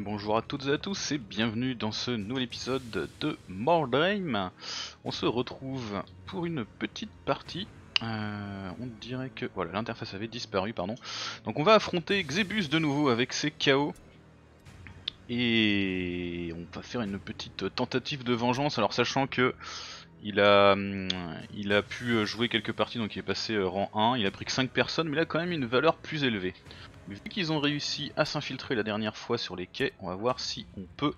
bonjour à toutes et à tous et bienvenue dans ce nouvel épisode de Mordheim. On se retrouve pour une petite partie. Euh, on dirait que voilà l'interface avait disparu pardon. Donc on va affronter Xebus de nouveau avec ses chaos. Et on va faire une petite tentative de vengeance alors sachant que il a, hum, il a pu jouer quelques parties donc il est passé euh, rang 1, il a pris que 5 personnes mais il a quand même une valeur plus élevée. Vu qu'ils ont réussi à s'infiltrer la dernière fois sur les quais, on va voir si on peut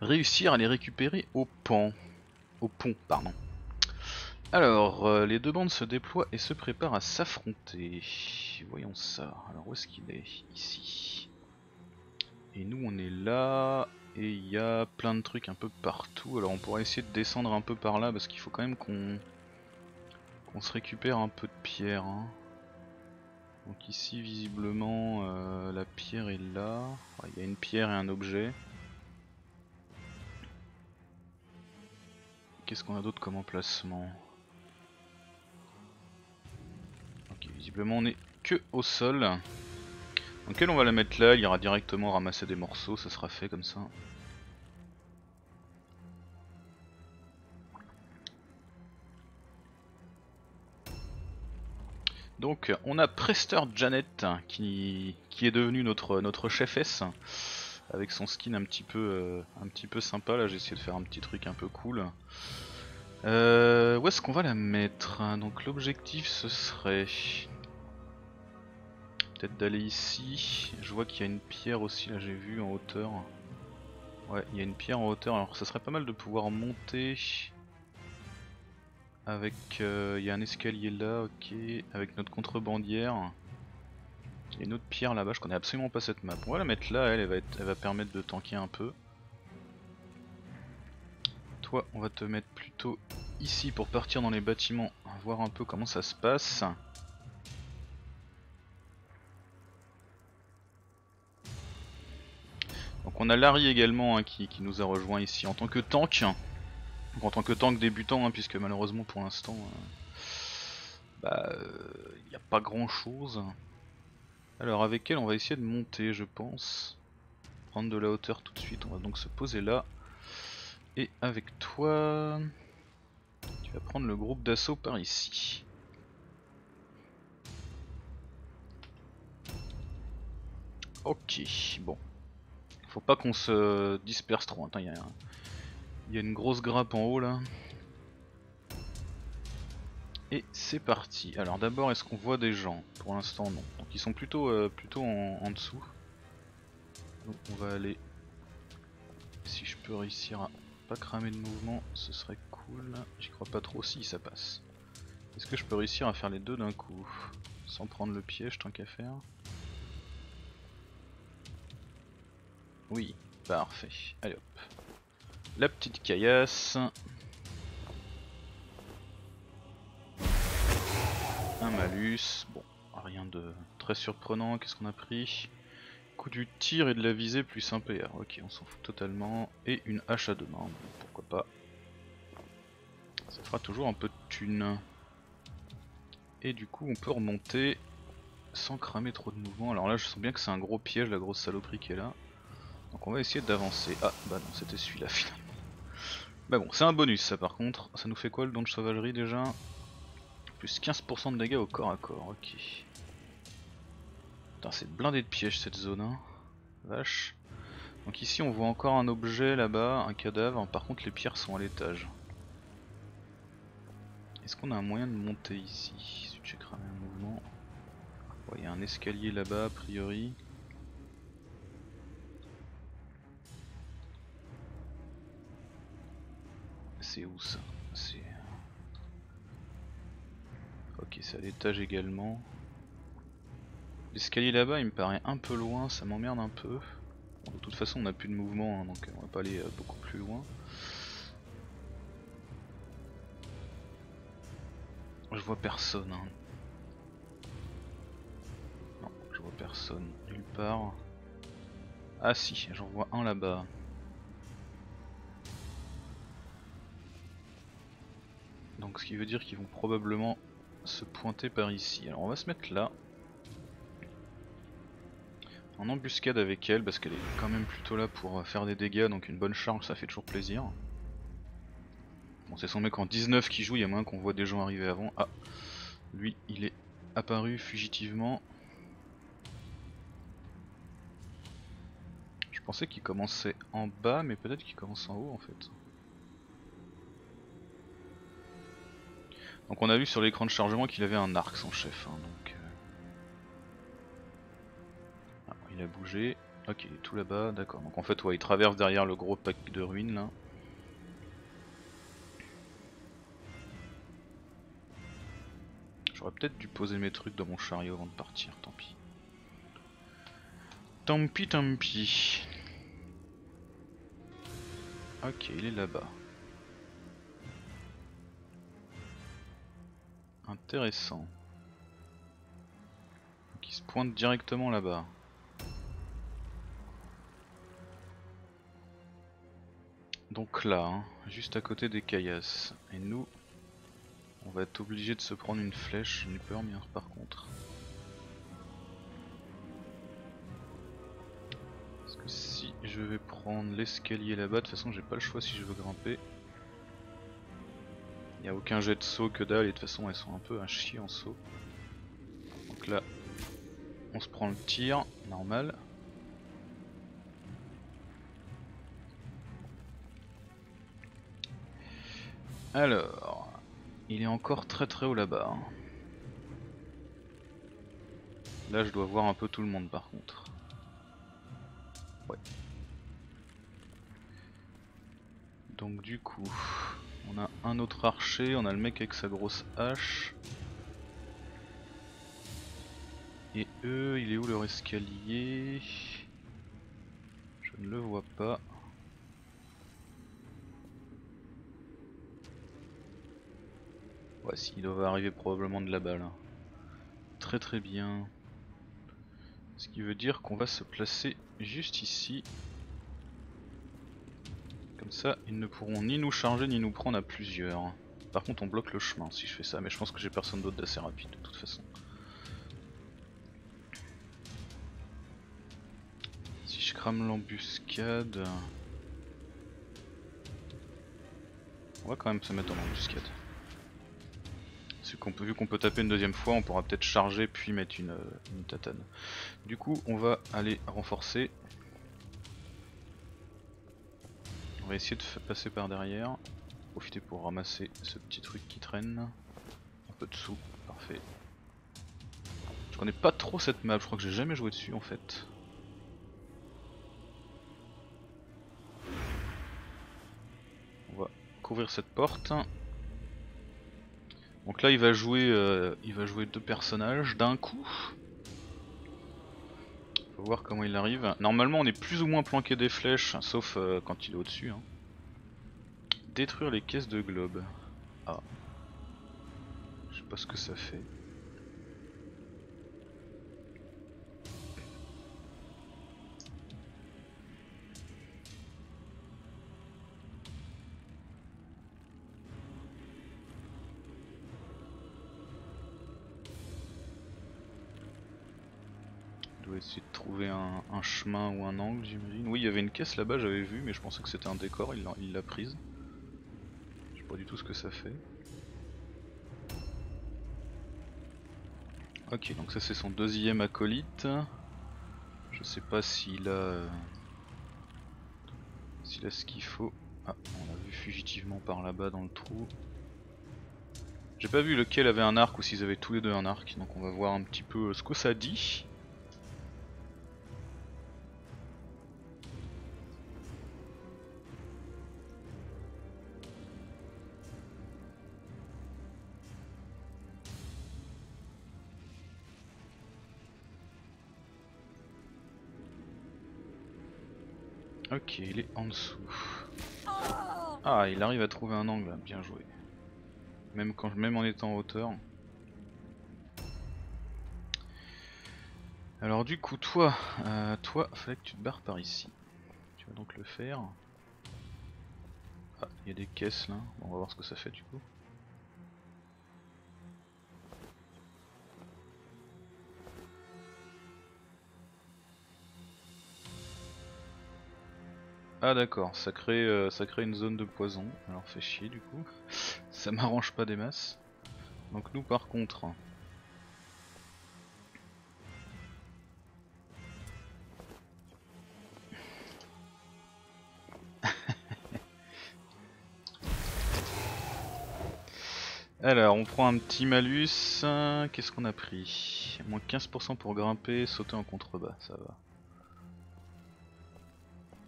réussir à les récupérer au pont. Au pont, pardon. Alors, euh, les deux bandes se déploient et se préparent à s'affronter. Voyons ça. Alors, où est-ce qu'il est, Ici. Et nous, on est là. Et il y a plein de trucs un peu partout. Alors, on pourrait essayer de descendre un peu par là parce qu'il faut quand même qu'on qu'on se récupère un peu de pierre. Hein. Donc ici visiblement euh, la pierre est là. Il y a une pierre et un objet. Qu'est-ce qu'on a d'autre comme emplacement? Ok, visiblement on est que au sol. Donc elle on va la mettre là, il ira directement ramasser des morceaux, ça sera fait comme ça. Donc on a Prester Janet qui, qui est devenu notre, chefesse avec son skin un petit peu, euh, un petit sympa. Là j'ai essayé de faire un petit truc un peu cool. Euh, où est-ce qu'on va la mettre Donc l'objectif ce serait peut-être d'aller ici. Je vois qu'il y a une pierre aussi là j'ai vu en hauteur. Ouais il y a une pierre en hauteur alors ça serait pas mal de pouvoir monter avec, il euh, y a un escalier là, ok, avec notre contrebandière. Il une autre pierre là-bas, je connais absolument pas cette map. On va la mettre là, elle, va, elle va permettre de tanker un peu. Toi, on va te mettre plutôt ici pour partir dans les bâtiments, voir un peu comment ça se passe. Donc on a Larry également hein, qui, qui, nous a rejoint ici en tant que tank en tant que tank débutant, hein, puisque malheureusement pour l'instant, il euh, bah, n'y euh, a pas grand chose. Alors avec elle, on va essayer de monter, je pense. Prendre de la hauteur tout de suite, on va donc se poser là. Et avec toi, tu vas prendre le groupe d'assaut par ici. Ok, bon. Faut pas qu'on se disperse trop. Attends, il y a. Il y a une grosse grappe en haut là. Et c'est parti. Alors d'abord, est-ce qu'on voit des gens? Pour l'instant, non. Donc ils sont plutôt, euh, plutôt en, dessous. Donc on va aller... Si je peux réussir à pas cramer de mouvement, ce serait cool. J'y crois pas trop si ça passe. Est-ce que je peux réussir à faire les deux d'un coup? Sans prendre le piège tant qu'à faire Oui, parfait. Allez hop. La petite caillasse. Un malus. Bon, rien de très surprenant. Qu'est-ce qu'on a pris? Coup du tir et de la visée plus un PA. Ok, on s'en fout totalement. Et une hache à deux mains. pourquoi pas. Ça fera toujours un peu de thune. Et du coup, on peut remonter sans cramer trop de mouvement. Alors là, je sens bien que c'est un gros piège, la grosse saloperie qui est là. Donc on va essayer d'avancer. Ah, bah non, c'était celui-là finalement. Bah bon, c'est un bonus ça par contre. Ça nous fait quoi le don de chevalerie déjà? Plus 15% de dégâts au corps à corps, ok. Putain, c'est blindé de pièges cette zone, hein. Vache. Donc ici on voit encore un objet là-bas, un cadavre. Par contre les pierres sont à l'étage. Est-ce qu'on a un moyen de monter ici? Si tu un mouvement. Il y a un escalier là-bas a priori. C'est où ça C'est... Ok, c'est à l'étage également. L'escalier là-bas, il me paraît un peu loin, ça m'emmerde un peu. de toute façon, on n'a plus de mouvement, hein, donc on va pas aller euh, beaucoup plus loin. Je vois personne. Hein. Non, je vois personne nulle part. Ah si, j'en vois un là-bas. Donc ce qui veut dire qu'ils vont probablement se pointer par ici. Alors on va se mettre là. en embuscade avec elle parce qu'elle est quand même plutôt là pour faire des dégâts donc une bonne charge ça fait toujours plaisir. Bon c'est son mec en 19 qui joue, il y a moins qu'on voit des gens arriver avant. Ah lui il est apparu fugitivement. Je pensais qu'il commençait en bas mais peut-être qu'il commence en haut en fait. Donc on a vu sur l'écran de chargement qu'il avait un arc son chef. Hein, donc, euh. ah, il a bougé. Ok, il est tout là-bas, d'accord. Donc en fait ouais, il traverse derrière le gros pack de ruines là. J'aurais peut-être dû poser mes trucs dans mon chariot avant de partir, tant pis. Tant pis, tant pis. Ok, il est là-bas. Intéressant. Qui se pointe directement là-bas. Donc là, hein, juste à côté des caillasses. Et nous, on va être obligé de se prendre une flèche, une peur bien par contre. Parce que si je vais prendre l'escalier là-bas, de toute façon j'ai pas le choix si je veux grimper. Il a aucun jet de saut que dalle et de toute façon elles sont un peu un chier en saut. Donc là, on se prend le tir, normal. Alors, il est encore très très haut là-bas. Hein. Là je dois voir un peu tout le monde par contre. Ouais. Donc du coup, on a un autre archer, on a le mec avec sa grosse hache. Et eux, il est où leur escalier? Je ne le vois pas. Voici, il doit arriver probablement de là-bas là. Très très bien. Ce qui veut dire qu'on va se placer juste ici ça, ils ne pourront ni nous charger ni nous prendre à plusieurs. Par contre, on bloque le chemin si je fais ça, mais je pense que j'ai personne d'autre d'assez rapide de toute façon. Si je crame l'embuscade... On va quand même se mettre en embuscade. vu qu'on peut taper une deuxième fois, on pourra peut-être charger puis mettre une, une tatane. Du coup, on va aller renforcer On va essayer de passer par derrière. Profiter pour ramasser ce petit truc qui traîne. Un peu de sous, parfait. Je connais pas trop cette map, je crois que j'ai jamais joué dessus en fait. On va couvrir cette porte. Donc là il va jouer, euh, il va jouer deux personnages d'un coup voir comment il arrive. Normalement on est plus ou moins planqué des flèches, sauf euh, quand il est au-dessus. Hein. Détruire les caisses de globe. Ah. Je sais pas ce que ça fait. Un, chemin ou un angle j'imagine. Oui il y avait une caisse là-bas j'avais vu mais je pensais que c'était un décor, il l'a prise. Je sais pas du tout ce que ça fait. Ok donc ça c'est son deuxième acolyte. Je sais pas s'il a... S'il a ce qu'il faut. Ah on l'a vu fugitivement par là-bas dans le trou. J'ai pas vu lequel avait un arc ou s'ils avaient tous les deux un arc, donc on va voir un petit peu ce que ça dit. Ok, il est en dessous. Ah, il arrive à trouver un angle, bien joué. Même, quand, même en étant en hauteur. Alors du coup, toi, euh, toi, fallait que tu te barres par ici. Tu vas donc le faire. Ah, il y a des caisses là. on va voir ce que ça fait du coup. Ah d'accord, ça crée, euh, ça crée une zone de poison. Alors fait chier du coup. Ça m'arrange pas des masses. Donc nous par contre... Alors on prend un petit malus, qu'est-ce qu'on a pris? Moins 15% pour grimper, sauter en contrebas, ça va.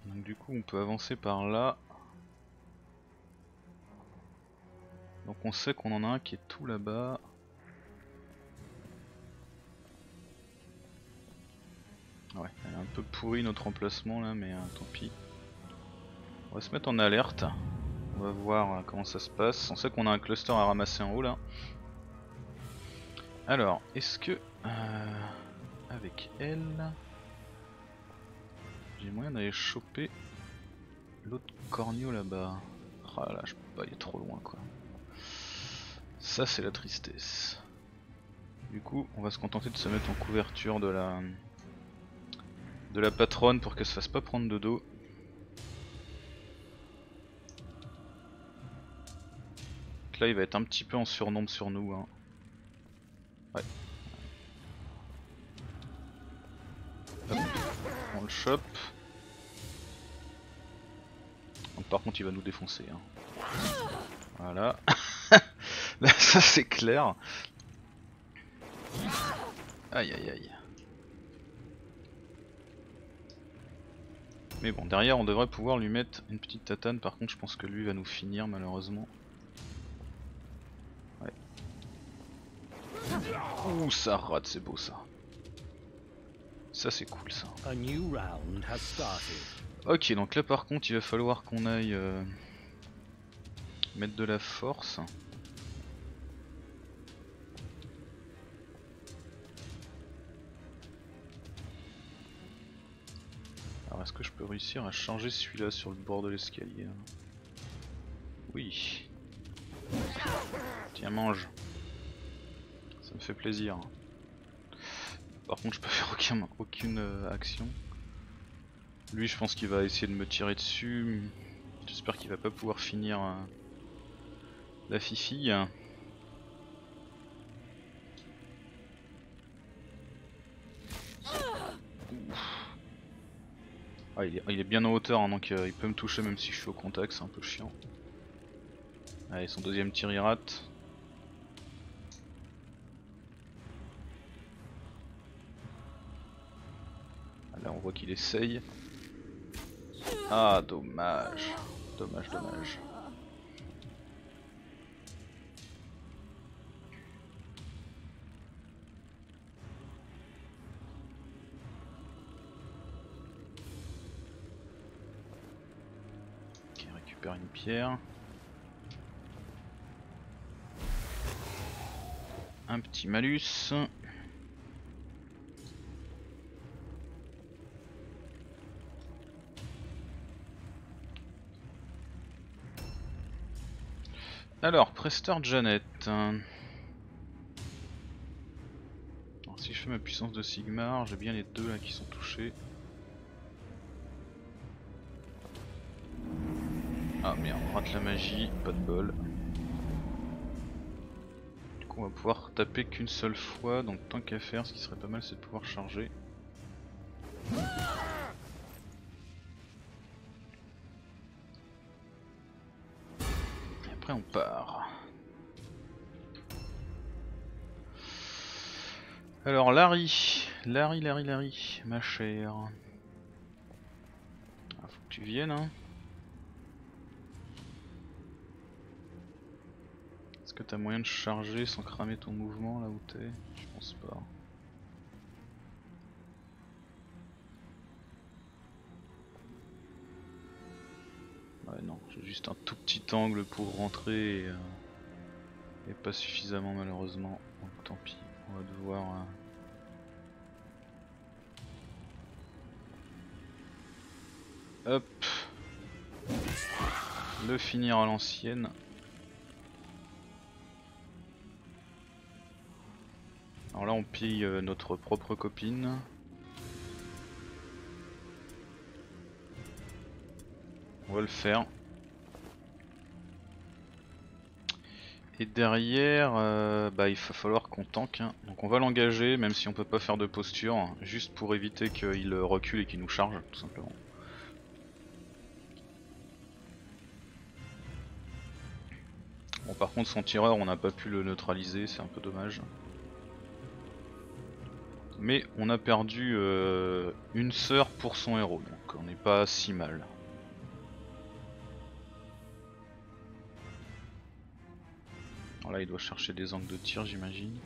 Donc du coup on peut avancer par là. Donc on sait qu'on en a un qui est tout là-bas. Ouais, elle est un peu pourri notre emplacement là, mais euh, tant pis. On va se mettre en alerte. On va voir euh, comment ça se passe. On sait qu'on a un cluster à ramasser en haut là. Alors, est-ce que... Euh, avec elle... J'ai moyen d'aller choper l'autre cornio là-bas. Ah là, je peux pas, est trop loin quoi. Ça c'est la tristesse. Du coup, on va se contenter de se mettre en couverture de la de la patronne pour qu'elle se fasse pas prendre de dos. là, il va être un petit peu en surnombre sur nous. Hein. Ouais. Le chope. par contre il va nous défoncer. Hein. Voilà. ça c'est clair. Aïe aïe aïe. Mais bon, derrière on devrait pouvoir lui mettre une petite tatane. Par contre, je pense que lui va nous finir malheureusement. Ouais. Ouh, ça rate, c'est beau ça. Ça c'est cool ça. Ok donc là par contre il va falloir qu'on aille euh, mettre de la force. Alors est-ce que je peux réussir à changer celui-là sur le bord de l'escalier Oui. Tiens mange. Ça me fait plaisir. Par contre je peux faire aucun, aucune euh, action. Lui je pense qu'il va essayer de me tirer dessus. J'espère qu'il va pas pouvoir finir euh, la fifi. Ah, il, est, bien en hauteur hein, donc euh, il peut me toucher même si je suis au contact, c'est un peu chiant. Allez, son deuxième tir il rate. On voit qu'il essaye. Ah dommage. Dommage, dommage. Ok, récupère une pierre. Un petit malus. Alors, Prestor Janet. Alors, si je fais ma puissance de Sigmar, j'ai bien les deux là qui sont touchés. Ah merde, on rate la magie, pas de bol. Du coup, on va pouvoir taper qu'une seule fois, donc tant qu'à faire, ce qui serait pas mal, c'est de pouvoir charger. Alors Larry, Larry, Larry, Larry, ma chère. Ah, faut que tu viennes hein. Est-ce que t'as moyen de charger sans cramer ton mouvement là où t'es? Je pense pas. Ouais non, j'ai juste un tout petit angle pour rentrer et, euh, pas suffisamment malheureusement. Tant pis, on va devoir... Euh, hop Le finir à l'ancienne. Alors là on pille euh, notre propre copine. On va le faire. Et derrière, euh, bah, il va falloir qu'on tank. Hein. Donc on va l'engager, même si on peut pas faire de posture, juste pour éviter qu'il recule et qu'il nous charge, tout simplement. Bon par contre son tireur on n'a pas pu le neutraliser, c'est un peu dommage. Mais on a perdu euh, une sœur pour son héros, donc on n'est pas si mal. Là il doit chercher des angles de tir j'imagine.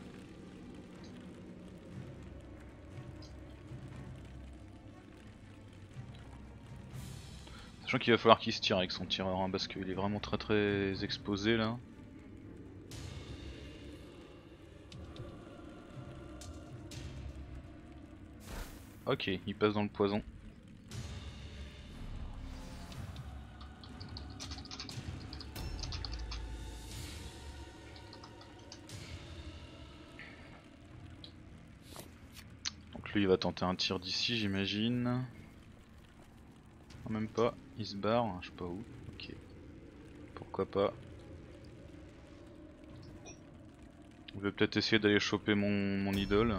Sachant qu'il va falloir qu'il se tire avec son tireur hein, parce qu'il est vraiment très très exposé là. Ok, il passe dans le poison. Il va tenter un tir d'ici j'imagine. même pas, il se barre, je sais pas où. Ok. Pourquoi pas. Je vais peut-être essayer d'aller choper mon idole.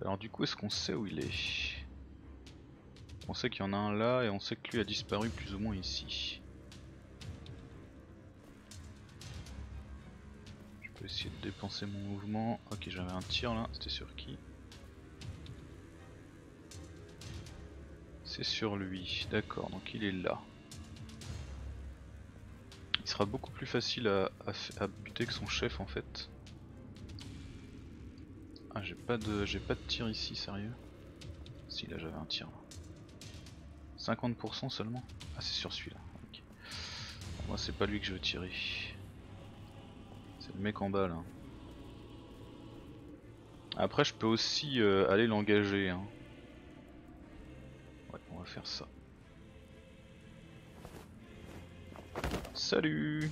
Alors du coup est-ce qu'on sait où il est? On sait qu'il y en a un là et on sait que lui a disparu plus ou moins ici. Peux essayer de dépenser mon mouvement. Ok j'avais un tir là, c'était sur qui? C'est sur lui, d'accord, donc il est là. Il sera beaucoup plus facile à buter que son chef en fait. Ah j'ai pas de j'ai pas de tir ici sérieux? Si là j'avais un tir 50% seulement? Ah c'est sur celui-là. Moi c'est pas lui que je veux tirer. C'est le mec en bas là. Après je peux aussi euh, aller l'engager. Hein. Ouais on va faire ça. Salut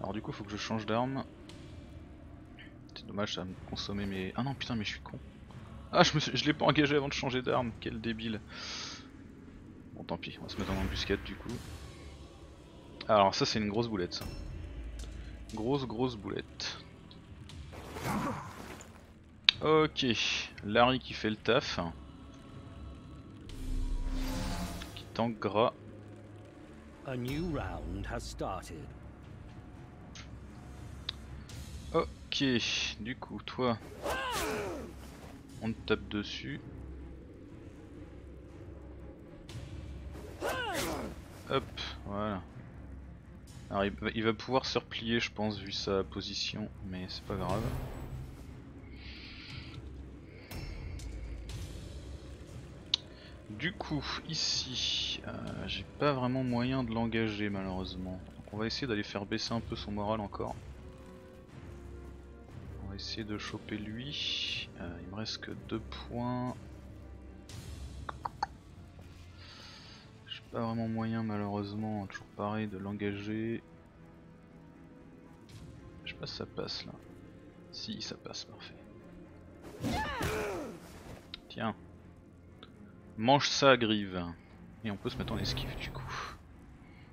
Alors du coup faut que je change d'arme. C'est dommage ça va me consommer mes... Ah non putain mais je suis con. Ah je, je l'ai pas engagé avant de changer d'arme, quel débile. Bon tant pis, on va se mettre en embuscade du coup. Alors ça c'est une grosse boulette ça. Grosse grosse boulette. Ok, Larry qui fait le taf. Qui tank gras. A new round has started. Ok, du coup, toi, on te tape dessus. Hop, voilà. Alors il va, pouvoir se replier je pense vu sa position, mais c'est pas grave. Du coup, ici, euh, j'ai pas vraiment moyen de l'engager malheureusement. On va essayer d'aller faire baisser un peu son moral encore essayer de choper lui. Euh, il me reste que deux points. Pas vraiment moyen malheureusement, toujours pareil, de l'engager. Je sais pas si ça passe là. Si ça passe, parfait. Tiens. Mange ça, Grive. Et on peut se mettre en esquive du coup.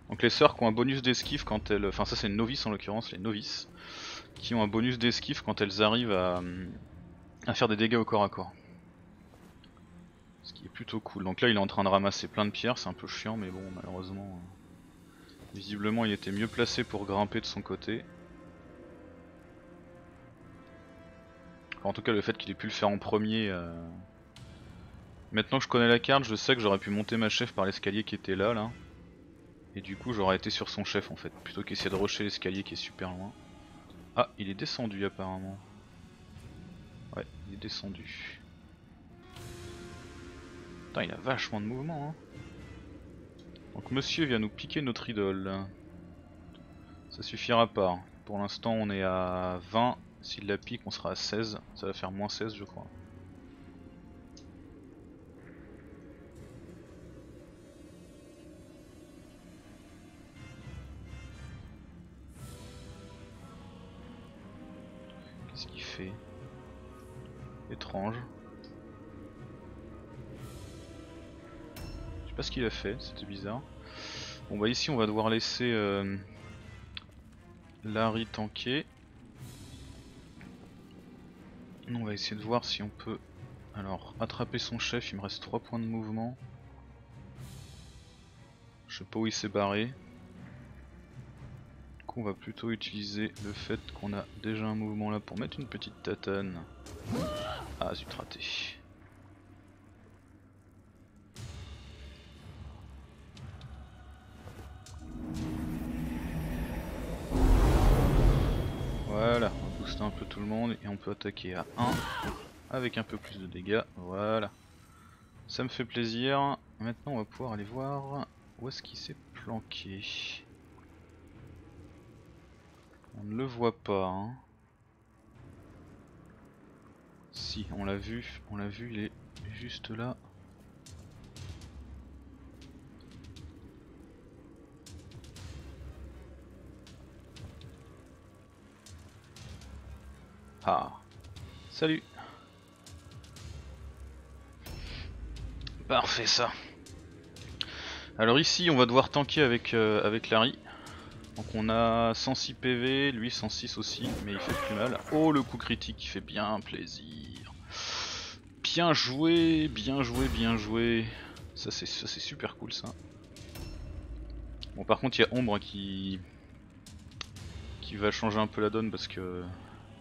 Donc les sœurs qui ont un bonus d'esquive quand elles... Enfin ça c'est une novice en l'occurrence, les novices qui ont un bonus d'esquive quand elles arrivent à, faire des dégâts au corps à corps. Ce qui est plutôt cool. Donc là il est en train de ramasser plein de pierres, c'est un peu chiant mais bon malheureusement euh, visiblement il était mieux placé pour grimper de son côté. en tout cas le fait qu'il ait pu le faire en premier. Euh, maintenant que je connais la carte, je sais que j'aurais pu monter ma chef par l'escalier qui était là là. Et du coup j'aurais été sur son chef en fait, plutôt qu'essayer de rusher l'escalier qui est super loin. Ah, il est descendu apparemment. Ouais, il est descendu. Il a vachement de mouvement. Hein. Donc monsieur vient nous piquer notre idole. Ça suffira pas. Pour l'instant on est à 20. S'il la pique on sera à 16. Ça va faire moins 16 je crois. Étrange. Pas ce qu'il a fait, c'était bizarre. Bon bah ici on va devoir laisser euh, Larry tanker. On va essayer de voir si on peut alors attraper son chef, il me reste 3 points de mouvement. Je sais pas où il s'est barré. Coup on va plutôt utiliser le fait qu'on a déjà un mouvement là pour mettre une petite tatane. Ah zut raté. Tout le monde et on peut attaquer à 1 avec un peu plus de dégâts. Voilà. Ça me fait plaisir. Maintenant on va pouvoir aller voir où est-ce qu'il s'est planqué. On ne le voit pas. Hein. Si, on l'a vu, on l'a vu, il est juste là. Ah, salut Parfait ça. Alors ici on va devoir tanker avec, euh, avec Larry. Donc on a 106 PV, lui 106 aussi, mais il fait plus mal. Oh le coup critique il fait bien plaisir. Bien joué, bien joué, bien joué. Ça c'est super cool ça. Bon par contre il y a Ombre qui qui va changer un peu la donne parce que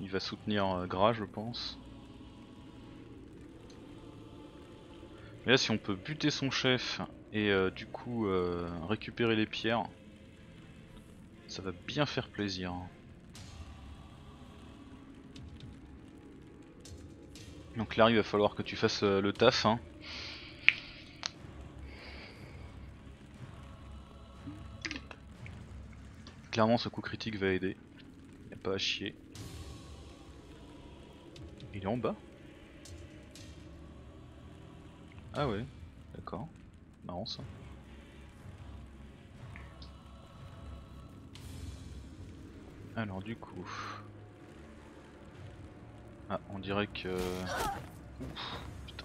il va soutenir euh, Gras je pense. Mais là si on peut buter son chef et euh, du coup euh, récupérer les pierres, ça va bien faire plaisir. Donc là il va falloir que tu fasses le taf. Hein. Clairement ce coup critique va aider. Y'a pas à chier. Il est en bas ah ouais, d'accord. Marrant ça. Alors du coup... Ah, on dirait que... Ouf, putain.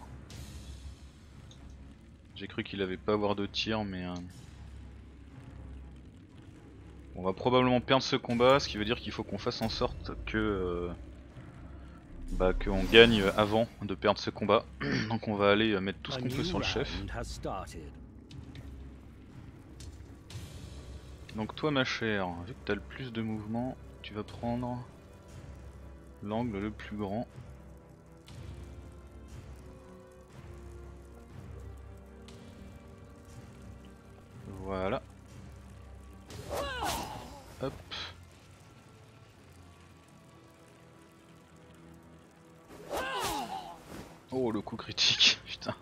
J'ai cru qu'il avait pas avoir de tir, mais... Euh, on va probablement perdre ce combat, ce qui veut dire qu'il faut qu'on fasse en sorte que... Euh, bah, qu'on gagne avant de perdre ce combat. Donc on va aller mettre tout ce qu'on peut sur le chef. Donc toi ma chère, vu que tu as le plus de mouvement, tu vas prendre l'angle le plus grand. Voilà. Oh le coup critique, putain.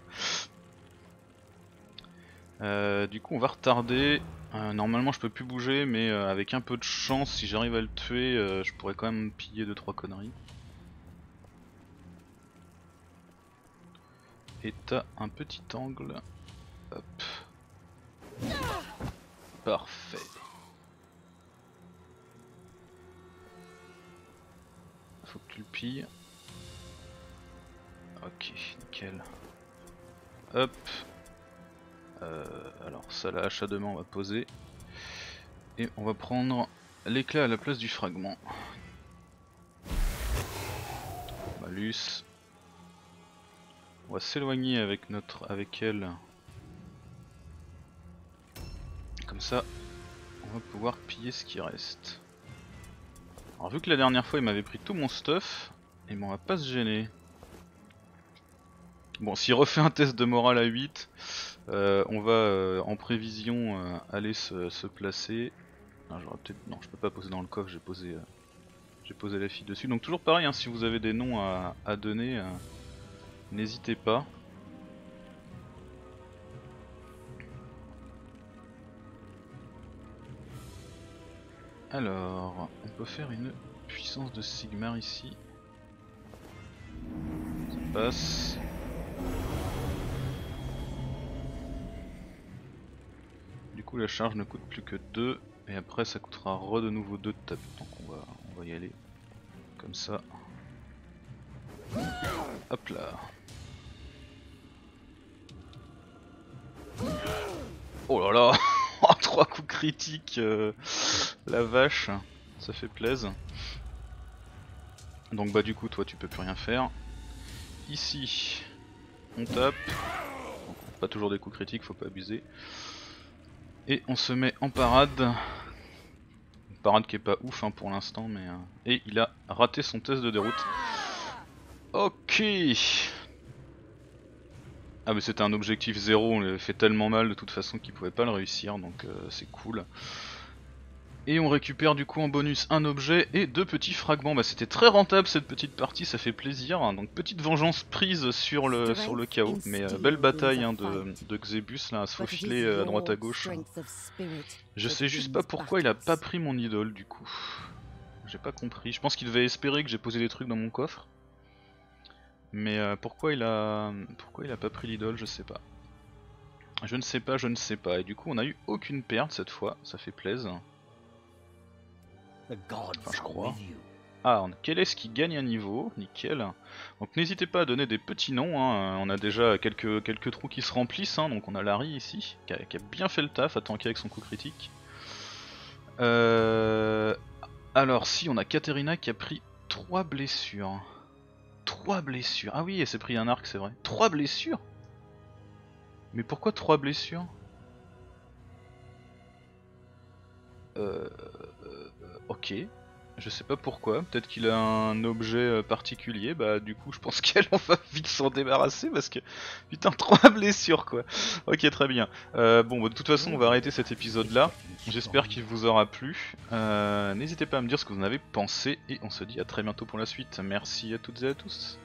Euh, du coup on va retarder. Euh, normalement je peux plus bouger mais euh, avec un peu de chance si j'arrive à le tuer je pourrais quand même piller 2-3 conneries. Et t'as un petit angle. Hop. Parfait. Faut que tu le pilles. Ok, nickel. Hop. Euh, alors ça, la hache à deux on va poser. Et on va prendre l'éclat à la place du fragment. Malus. On va s'éloigner avec notre, avec elle. Comme ça, on va pouvoir piller ce qui reste. Alors vu que la dernière fois il m'avait pris tout mon stuff, et on va pas se gêner. Bon, s'il refait un test de morale à 8, euh, on va euh, en prévision euh, aller se, placer. Non, je peux pas poser dans le coffre, j'ai posé, posé la fille dessus. Donc toujours pareil, hein, si vous avez des noms à, à donner, n'hésitez pas. Alors, on peut faire une puissance de Sigmar ici. Ça passe. Du coup la charge ne coûte plus que 2 et après ça coûtera re de nouveau 2 de donc on va, on va y aller comme ça. Hop là. Oh là là Oh, Trois coups critiques euh, La vache Ça fait plaisir. Donc bah du coup toi tu peux plus rien faire. Ici on tape. Pas toujours des coups critiques, faut pas abuser. Et on se met en parade. Parade qui est pas ouf hein, pour l'instant mais... euh, Et il a raté son test de déroute. Ok Ah mais c'était un objectif zéro, on l'avait fait tellement mal de toute façon qu'il pouvait pas le réussir donc euh, c'est cool. Et on récupère du coup en bonus un objet et deux petits fragments. Bah c'était très rentable cette petite partie, ça fait plaisir. Donc petite vengeance prise sur le sur le chaos. Mais euh, belle bataille hein, de, de Xebus là à se faufiler euh, à droite à gauche. Je sais juste pas pourquoi il a pas pris mon idole du coup. J'ai pas compris. Je pense qu'il devait espérer que j'ai posé des trucs dans mon coffre. Mais euh, pourquoi il a pourquoi il a pas pris l'idole, je sais pas. Je ne sais pas, je ne sais pas. Et du coup on a eu aucune perte cette fois, ça fait plaisir. Enfin, je crois. Ah, quel est-ce qui gagne un niveau Nickel. Donc n'hésitez pas à donner des petits noms, hein. on a déjà quelques, quelques trous qui se remplissent, hein. donc on a Larry ici, qui a, qui a bien fait le taf à tanker avec son coup critique. Euh... Alors si, on a Katerina qui a pris 3 blessures. 3 blessures, ah oui, elle s'est pris un arc, c'est vrai. 3 blessures Mais pourquoi 3 blessures? Euh... Ok, je sais pas pourquoi, peut-être qu'il a un objet euh, particulier, bah du coup je pense qu'elle on va vite s'en débarrasser parce que putain trois blessures quoi. Ok très bien. Euh, bon bah, de toute façon on va arrêter cet épisode là. J'espère qu'il vous aura plu. Euh, N'hésitez pas à me dire ce que vous en avez pensé et on se dit à très bientôt pour la suite. Merci à toutes et à tous.